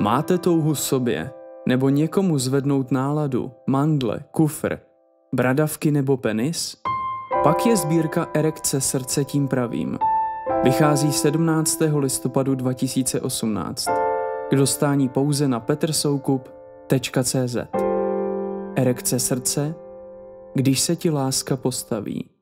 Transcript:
Máte touhu sobě, nebo někomu zvednout náladu, mandle, kufr, bradavky nebo penis? Pak je sbírka Erekce srdce tím pravým. Vychází 17. listopadu 2018. K dostání pouze na petrsoukup.cz Erekce srdce, když se ti láska postaví.